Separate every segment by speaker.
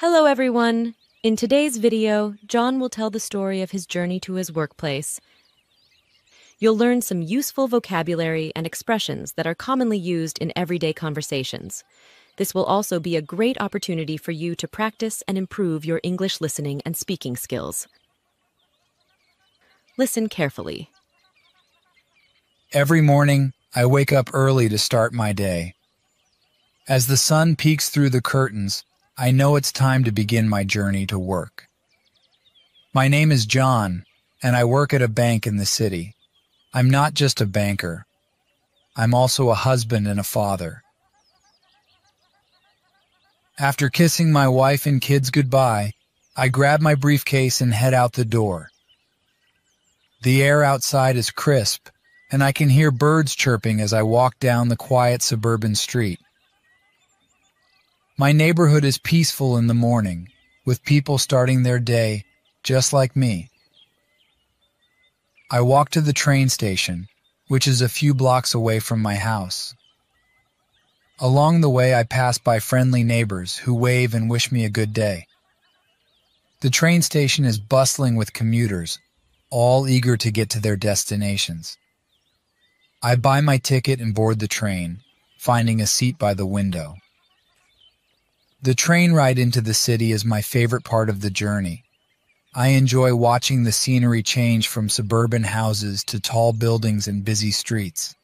Speaker 1: Hello, everyone. In today's video, John will tell the story of his journey to his workplace. You'll learn some useful vocabulary and expressions that are commonly used in everyday conversations. This will also be a great opportunity for you to practice and improve your English listening and speaking skills. Listen carefully.
Speaker 2: Every morning, I wake up early to start my day. As the sun peeks through the curtains, I know it's time to begin my journey to work. My name is John, and I work at a bank in the city. I'm not just a banker. I'm also a husband and a father. After kissing my wife and kids goodbye, I grab my briefcase and head out the door. The air outside is crisp, and I can hear birds chirping as I walk down the quiet suburban street. My neighborhood is peaceful in the morning, with people starting their day just like me. I walk to the train station, which is a few blocks away from my house. Along the way, I pass by friendly neighbors who wave and wish me a good day. The train station is bustling with commuters, all eager to get to their destinations. I buy my ticket and board the train, finding a seat by the window. The train ride into the city is my favorite part of the journey. I enjoy watching the scenery change from suburban houses to tall buildings and busy streets.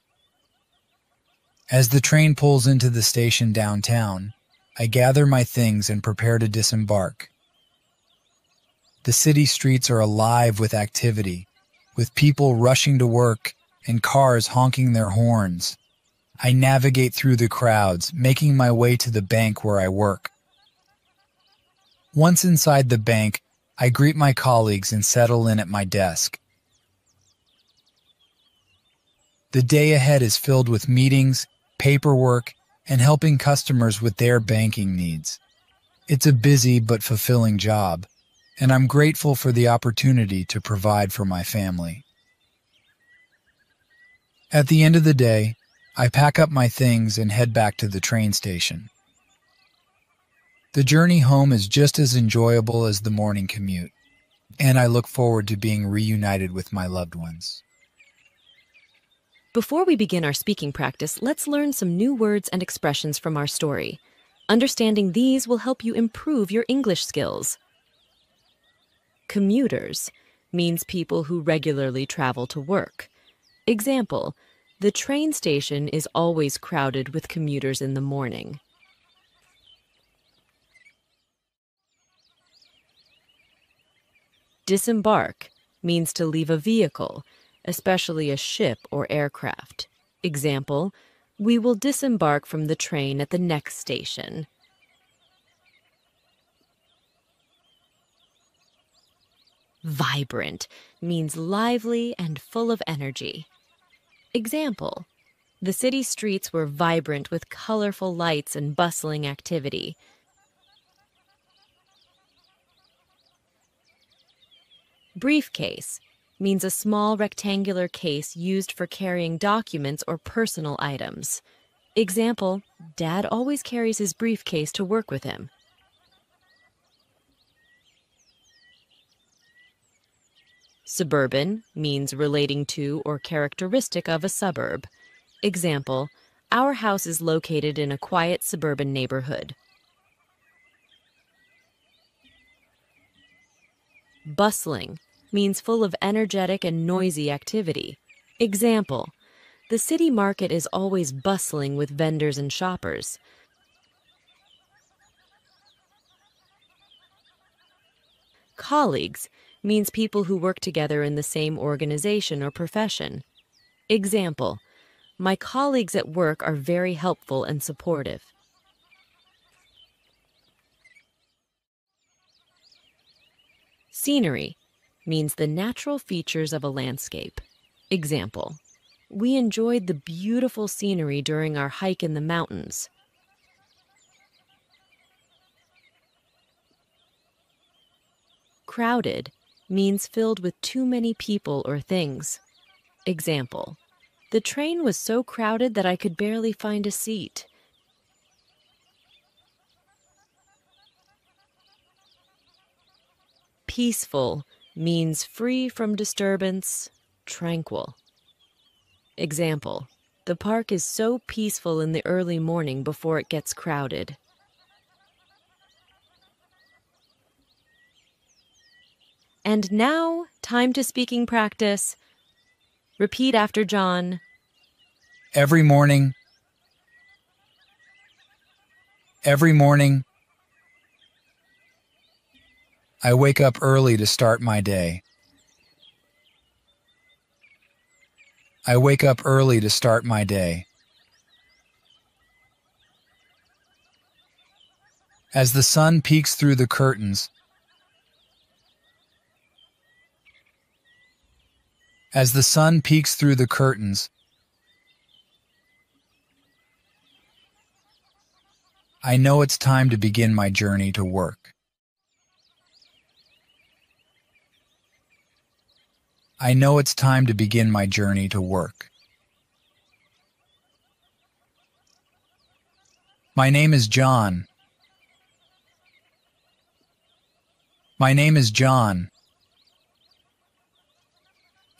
Speaker 2: As the train pulls into the station downtown, I gather my things and prepare to disembark. The city streets are alive with activity, with people rushing to work and cars honking their horns. I navigate through the crowds, making my way to the bank where I work. Once inside the bank, I greet my colleagues and settle in at my desk. The day ahead is filled with meetings, paperwork, and helping customers with their banking needs. It's a busy but fulfilling job, and I'm grateful for the opportunity to provide for my family. At the end of the day, I pack up my things and head back to the train station. The journey home is just as enjoyable as the morning commute, and I look forward to being reunited with my loved ones.
Speaker 1: Before we begin our speaking practice, let's learn some new words and expressions from our story. Understanding these will help you improve your English skills. Commuters means people who regularly travel to work. Example, the train station is always crowded with commuters in the morning. Disembark means to leave a vehicle, especially a ship or aircraft. Example, we will disembark from the train at the next station. Vibrant means lively and full of energy. Example The city streets were vibrant with colorful lights and bustling activity. Briefcase means a small rectangular case used for carrying documents or personal items. Example Dad always carries his briefcase to work with him. Suburban means relating to or characteristic of a suburb. Example, our house is located in a quiet suburban neighborhood. Bustling means full of energetic and noisy activity. Example, the city market is always bustling with vendors and shoppers. Colleagues means people who work together in the same organization or profession. Example, my colleagues at work are very helpful and supportive. Scenery means the natural features of a landscape. Example, we enjoyed the beautiful scenery during our hike in the mountains. Crowded means filled with too many people or things. Example, the train was so crowded that I could barely find a seat. peaceful means free from disturbance, tranquil. Example The park is so peaceful in the early morning before it gets crowded. And now, time to speaking practice. Repeat after John.
Speaker 2: Every morning, every morning, I wake up early to start my day. I wake up early to start my day. As the sun peeks through the curtains, as the sun peeks through the curtains, I know it's time to begin my journey to work. I know it's time to begin my journey to work. My name is John. My name is John.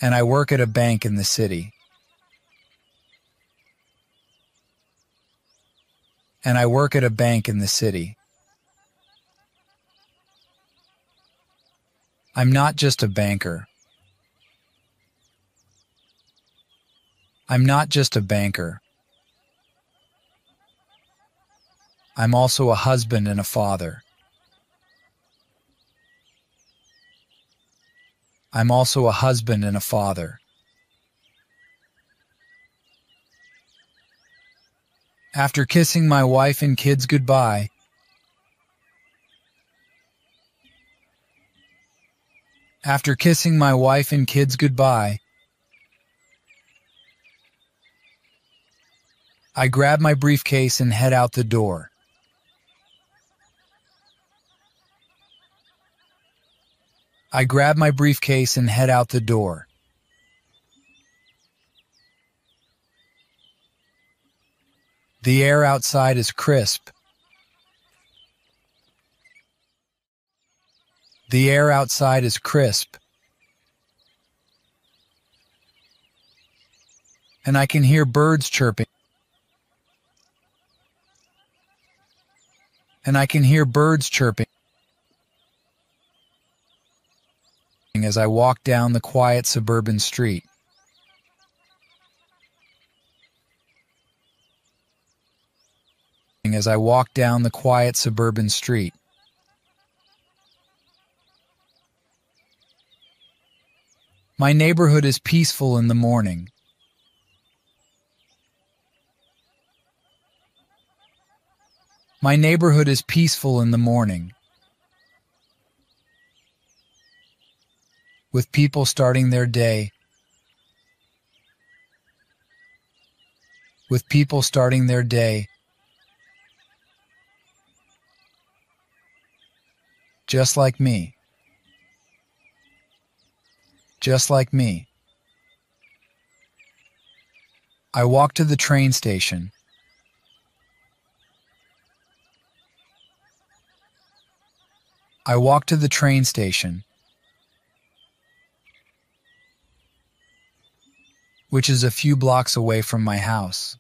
Speaker 2: And I work at a bank in the city. And I work at a bank in the city. I'm not just a banker. I'm not just a banker. I'm also a husband and a father. I'm also a husband and a father. After kissing my wife and kids goodbye, after kissing my wife and kids goodbye, I grab my briefcase and head out the door. I grab my briefcase and head out the door. The air outside is crisp. The air outside is crisp. And I can hear birds chirping. and I can hear birds chirping as I walk down the quiet suburban street. As I walk down the quiet suburban street. My neighborhood is peaceful in the morning. My neighborhood is peaceful in the morning. With people starting their day. With people starting their day. Just like me. Just like me. I walk to the train station. I walk to the train station, which is a few blocks away from my house.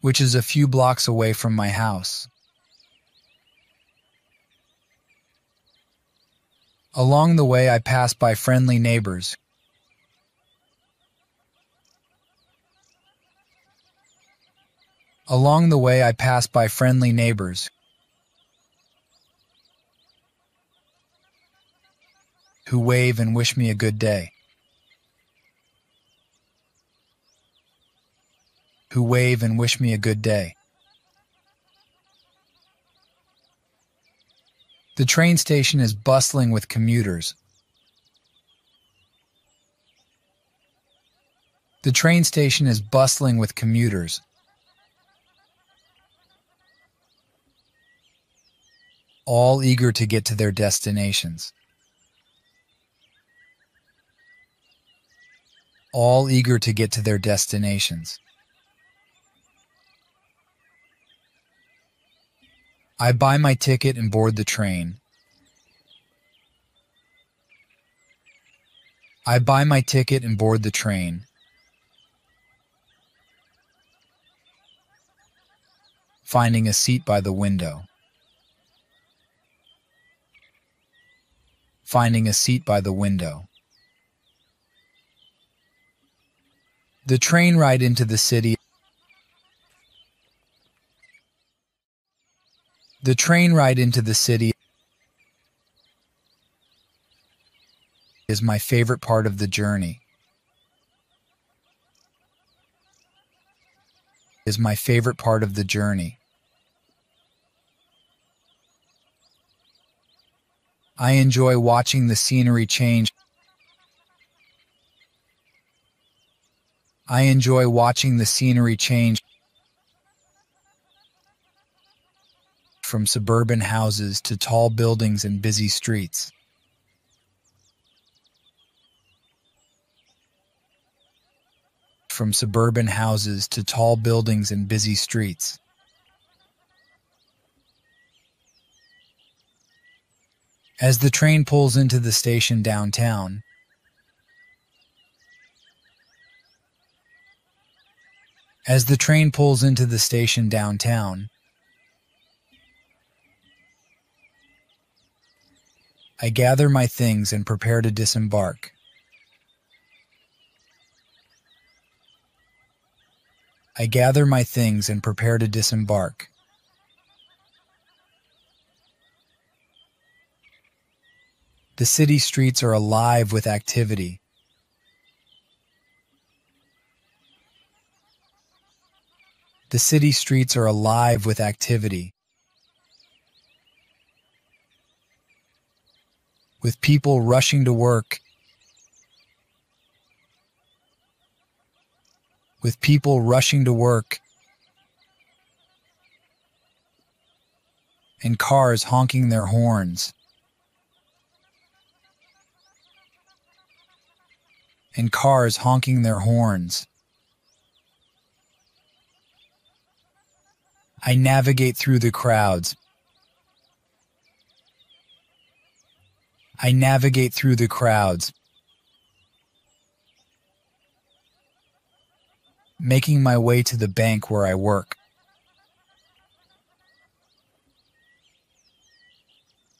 Speaker 2: Which is a few blocks away from my house. Along the way, I pass by friendly neighbors Along the way, I pass by friendly neighbors who wave and wish me a good day. Who wave and wish me a good day. The train station is bustling with commuters. The train station is bustling with commuters. all eager to get to their destinations. All eager to get to their destinations. I buy my ticket and board the train. I buy my ticket and board the train. Finding a seat by the window. Finding a seat by the window. The train ride into the city. The train ride into the city is my favorite part of the journey. Is my favorite part of the journey. I enjoy watching the scenery change. I enjoy watching the scenery change from suburban houses to tall buildings and busy streets. From suburban houses to tall buildings and busy streets. As the train pulls into the station downtown, As the train pulls into the station downtown, I gather my things and prepare to disembark. I gather my things and prepare to disembark. The city streets are alive with activity. The city streets are alive with activity. With people rushing to work. With people rushing to work. And cars honking their horns. and cars honking their horns. I navigate through the crowds. I navigate through the crowds. Making my way to the bank where I work.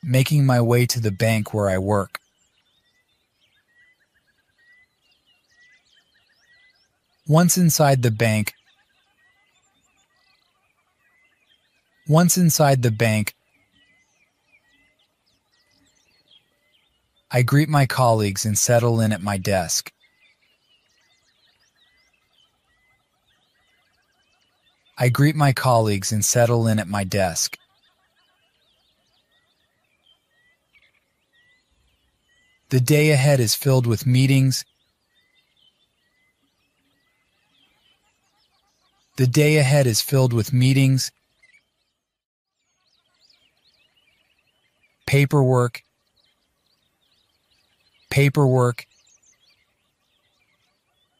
Speaker 2: Making my way to the bank where I work. Once inside the bank, once inside the bank, I greet my colleagues and settle in at my desk. I greet my colleagues and settle in at my desk. The day ahead is filled with meetings, The day ahead is filled with meetings, paperwork, paperwork,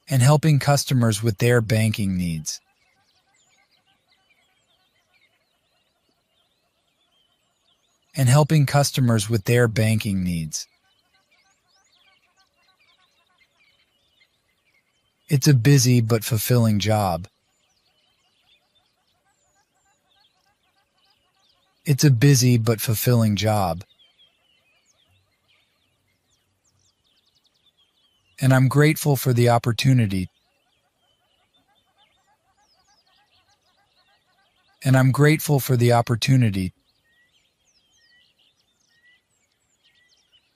Speaker 2: and helping customers with their banking needs. And helping customers with their banking needs. It's a busy but fulfilling job. It's a busy but fulfilling job. And I'm grateful for the opportunity. And I'm grateful for the opportunity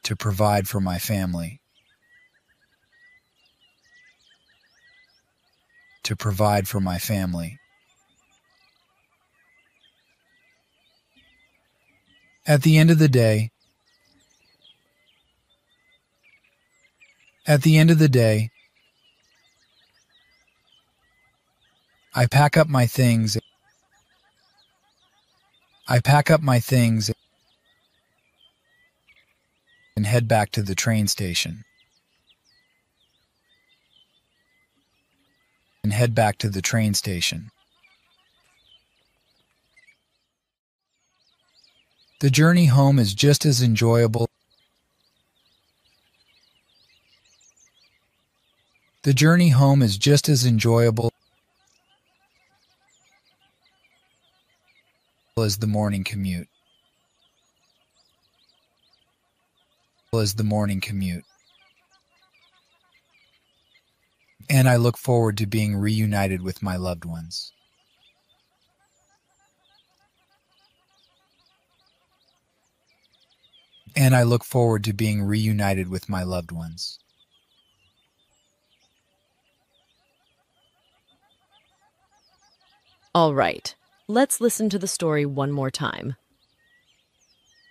Speaker 2: to provide for my family. To provide for my family. At the end of the day, at the end of the day, I pack up my things. I pack up my things and head back to the train station. And head back to the train station. The journey home is just as enjoyable. The journey home is just as enjoyable as the morning commute. As the morning commute. And I look forward to being reunited with my loved ones. And I look forward to being reunited with my loved ones.
Speaker 1: All right, let's listen to the story one more time.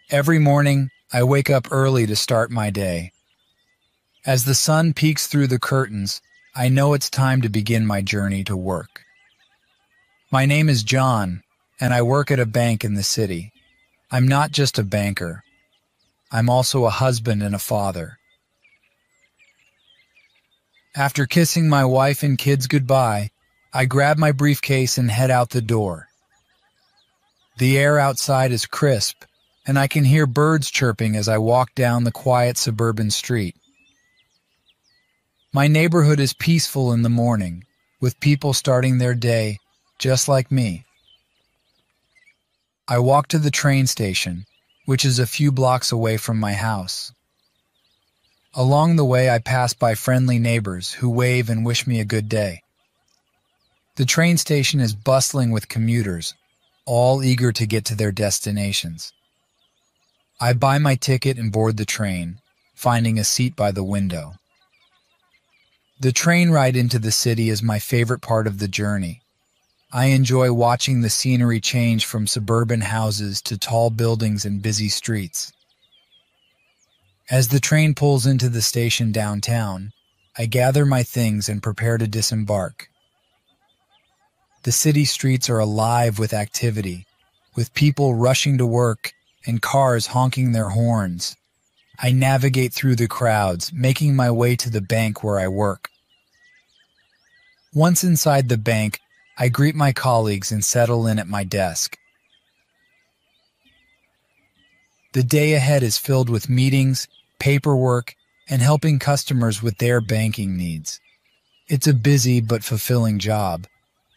Speaker 2: Every morning, I wake up early to start my day. As the sun peeks through the curtains, I know it's time to begin my journey to work. My name is John, and I work at a bank in the city. I'm not just a banker. I'm also a husband and a father. After kissing my wife and kids goodbye, I grab my briefcase and head out the door. The air outside is crisp, and I can hear birds chirping as I walk down the quiet suburban street. My neighborhood is peaceful in the morning, with people starting their day just like me. I walk to the train station which is a few blocks away from my house. Along the way, I pass by friendly neighbors who wave and wish me a good day. The train station is bustling with commuters, all eager to get to their destinations. I buy my ticket and board the train, finding a seat by the window. The train ride into the city is my favorite part of the journey. I enjoy watching the scenery change from suburban houses to tall buildings and busy streets. As the train pulls into the station downtown, I gather my things and prepare to disembark. The city streets are alive with activity, with people rushing to work and cars honking their horns. I navigate through the crowds, making my way to the bank where I work. Once inside the bank, I greet my colleagues and settle in at my desk. The day ahead is filled with meetings, paperwork, and helping customers with their banking needs. It's a busy but fulfilling job,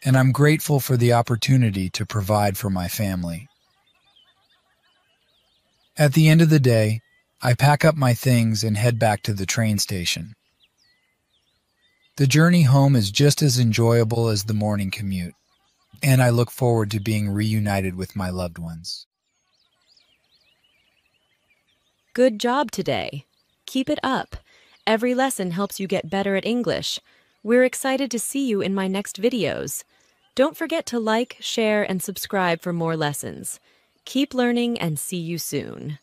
Speaker 2: and I'm grateful for the opportunity to provide for my family. At the end of the day, I pack up my things and head back to the train station. The journey home is just as enjoyable as the morning commute, and I look forward to being reunited with my loved ones.
Speaker 1: Good job today. Keep it up. Every lesson helps you get better at English. We're excited to see you in my next videos. Don't forget to like, share, and subscribe for more lessons. Keep learning and see you soon.